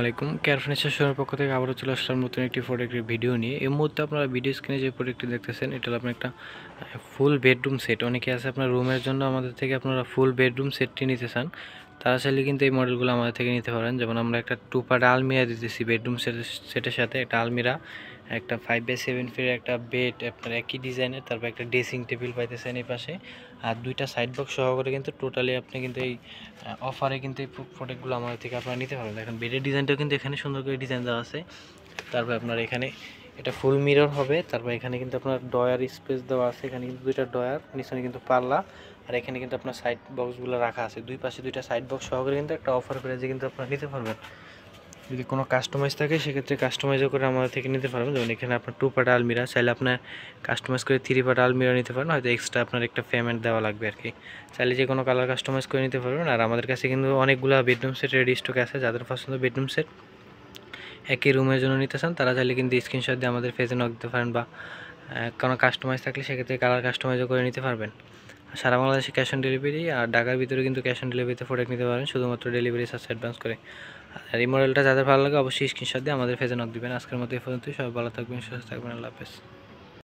আলাইকুম। Care furniture শোরুমের পক্ষ থেকে আবারও চলে আসলাম নতুন একটি প্রোডাক্টের ভিডিও নিয়ে। এই মুহূর্তে আপনারা ভিডিও স্ক্রিনে যে প্রোডাক্টটি দেখতেছেন, এটা আপনার একটা ফুল বেডরুম সেট অনেকে আছে আপনার রুমের জন্য আমাদের থেকে আপনারা ফুল বেডরুম সেটটি নিতে চান। তারা চাইলে কিন্তু এই মডেলগুলো আমাদের থেকে নিতে পারেন। যেমন আমরা একটা টু আলমিরা দিতেছি বেডরুম সেটের সাথে। একটা আলমিরা একটা ফাইভ বাই সেভেন ফিটের একটা বেড আপনার একই ডিজাইনের তারপর একটা ড্রেসিং টেবিল পাইতেছেন এই পাশে। আর দুইটা সাইড বক্স সহকারে কিন্তু টোটালি আপনি কিন্তু এই অফারে কিন্তু এই প্রোডাক্টগুলো আমাদের থেকে আপনারা নিতে পারবেন। এখন বেডের ডিজাইনটাও কিন্তু এখানে সুন্দর করে ডিজাইন দেওয়া আছে। তারপর আপনার এখানে এটা ফুল মিরর হবে। তারপর এখানে কিন্তু আপনার ডয়ার স্পেস দেওয়া আছে। এখানে কিন্তু দুইটা ডয়ার, নিচনে কিন্তু পাল্লা। আর এখানে কিন্তু আপনার সাইড বক্সগুলো রাখা আছে। দুই পাশে দুইটা সাইড বক্স সহকারে কিন্তু একটা অফার যে কিন্তু আপনারা নিতে পারবেন। যদি কোনো কাস্টমাইজ থাকে, সেক্ষেত্রে কাস্টমাইজও করে আমাদের থেকে নিতে পারবেন। যেমন এখানে আপনার টু পার্ট আলমিরা চাইলে আপনার কাস্টমাইজ করে থ্রি পার্ট আলমিরা নিতে পারেন। হয়তো এক্সট্রা আপনার একটা পেমেন্ট দেওয়া লাগবে আর কি চাইলে যে কোনো কালার কাস্টমাইজ করে নিতে পারবেন। আর আমাদের কাছে কিন্তু অনেকগুলো বেডরুম সেট রেডি স্টক আছে, যাদের পছন্দ বেডরুম সেট একই রুমের জন্য নিতে চান, তারা চাইলে কিন্তু স্ক্রিনশট দিয়ে আমাদের ফেজে নক দিতে পারেন বা কোনো কাস্টমাইজ থাকলে সেক্ষেত্রে কালার কাস্টমাইজও করে নিতে পারবেন। সারা বাংলাদেশে ক্যাশ অন ডেলিভারি আর ঢাকার ভিতরে কিন্তু ক্যাশ অন ডেলিভারিতে প্রোডাক্ট নিতে পারেন শুধুমাত্র ডেলিভারি চার্জ অ্যাডভান্স করে আর এই মডেলটা যাদের ভালো লাগে অবশ্যই স্ক্রিনশট দিয়ে আমাদের ফেজে নক দিবেন। আজকের মতো এই পর্যন্তই। সবাই ভালো থাকবেন, সুস্থ থাকবেন। আল্লাহ হাফেজ।